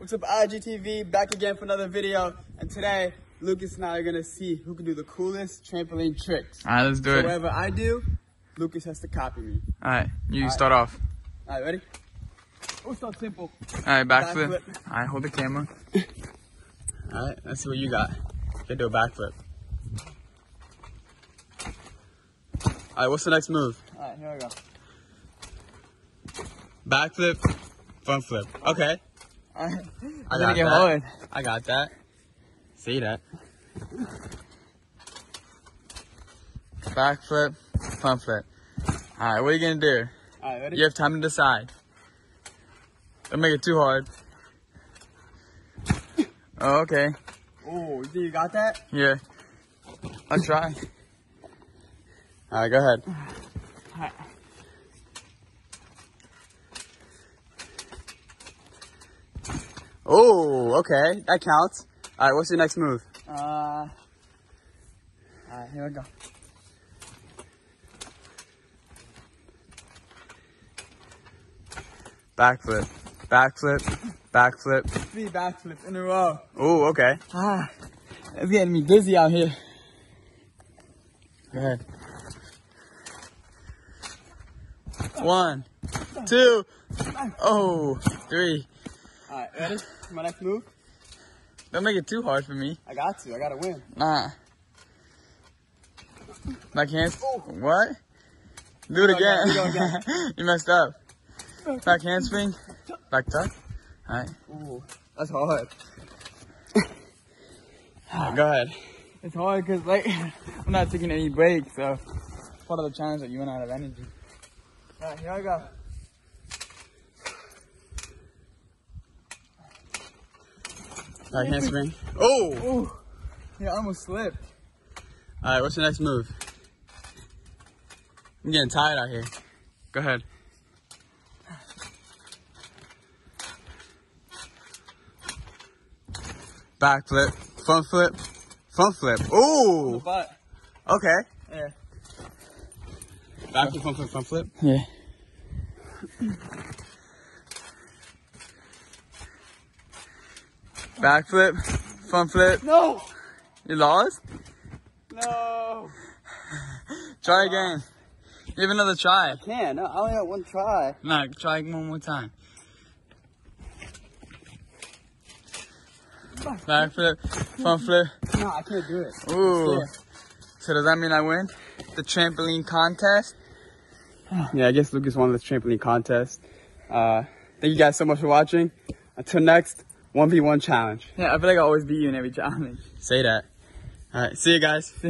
What's up, IGTV? Back again for another video. And today, Lucas and I are gonna see who can do the coolest trampoline tricks. All right, let's do So it. Whatever I do, Lucas has to copy me. All right, you All right. start off. All right, ready? Oh, not simple. All right, backflip. Backflip. All right, hold the camera. All right, let's see what you got. You can do a backflip. All right, what's the next move? All right, here we go. Backflip, front flip. Okay. All right, I gonna got get that. I got that. See that? Backflip, front flip. All right, what are you gonna do? All right, ready? You have time to decide. Don't make it too hard. Oh, okay. Oh, you you got that? Yeah. I'll try. All right, go ahead. Oh, okay, that counts. All right, what's your next move? Uh, all right, here we go. Backflip, backflip, backflip. Three backflips in a row. Oh, okay. Ah, it's getting me dizzy out here. Go ahead. One, two, oh, three. All right, ready? My next move? Don't make it too hard for me. I got to. I gotta win. Nah. Back hands. What? Do it again, again. do it again. you messed up. Back handspring. Back tuck. Alright. Ooh, that's hard. Go ahead. It's hard because like I'm not taking any breaks, so it's part of the challenge that you run out of energy. All right, here I go. Back handspring. Oh! Ooh, yeah, I almost slipped. Alright, what's the next move? I'm getting tired out here. Go ahead. Back flip, front flip, front flip. Ooh! But Okay. yeah, Back flip, front flip, front flip. yeah. Back flip, front flip. No, You lost? no. Try again. You have another try. Can no, I only got one try. No, try one more time. Back flip, front flip. No, I can't do it. Ooh. So does that mean I win? The trampoline contest? Yeah, I guess Lucas won the trampoline contest. Uh, thank you guys so much for watching. Until next, 1v1 challenge. Yeah, I feel like I always beat you in every challenge. Say that. All right, see you guys.